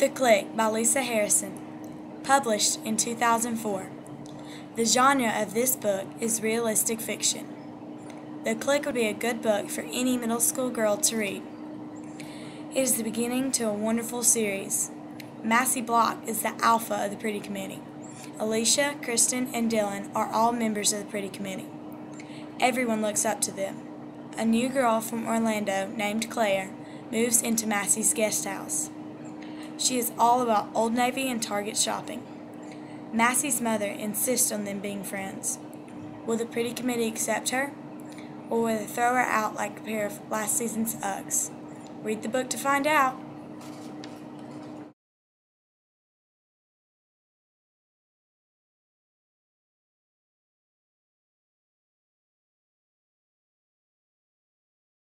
The Clique by Lisa Harrison, published in 2004. The genre of this book is realistic fiction. The Clique would be a good book for any middle school girl to read. It is the beginning to a wonderful series. Massie Block is the alpha of the Pretty Committee. Alicia, Kristen, and Dylan are all members of the Pretty Committee. Everyone looks up to them. A new girl from Orlando named Claire moves into Massie's guest house. She is all about Old Navy and Target shopping. Massie's mother insists on them being friends. Will the Pretty Committee accept her? Or will they throw her out like a pair of last season's Uggs? Read the book to find out.